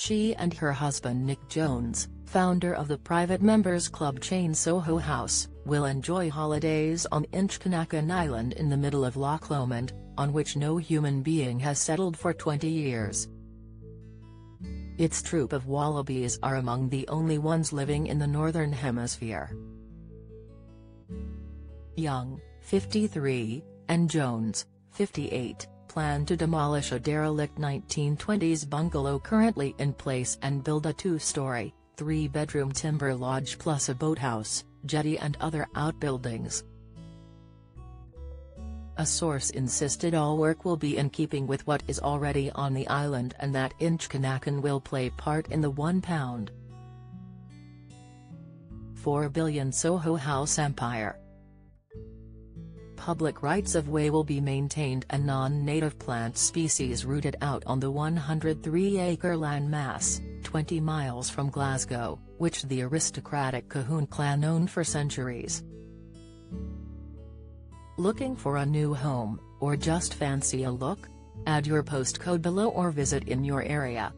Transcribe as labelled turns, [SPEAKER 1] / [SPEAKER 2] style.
[SPEAKER 1] She and her husband Nick Jones, founder of the private members club chain Soho House, will enjoy holidays on Inchconnachan Island in the middle of Loch Lomond, on which no human being has settled for 20 years. Its troop of wallabies are among the only ones living in the Northern Hemisphere. Young, 53, and Jones, 58, plan to demolish a derelict 1920s bungalow currently in place and build a two-story, three-bedroom timber lodge plus a boathouse, jetty and other outbuildings. A source insisted all work will be in keeping with what is already on the island and that Inchconnachan will play part in the £1. 4 billion Soho House empire public rights-of-way will be maintained and non-native plant species rooted out on the 103-acre landmass, 20 miles from Glasgow, which the aristocratic Colquhoun clan owned for centuries. Looking for a new home, or just fancy a look? Add your postcode below or visit in your area.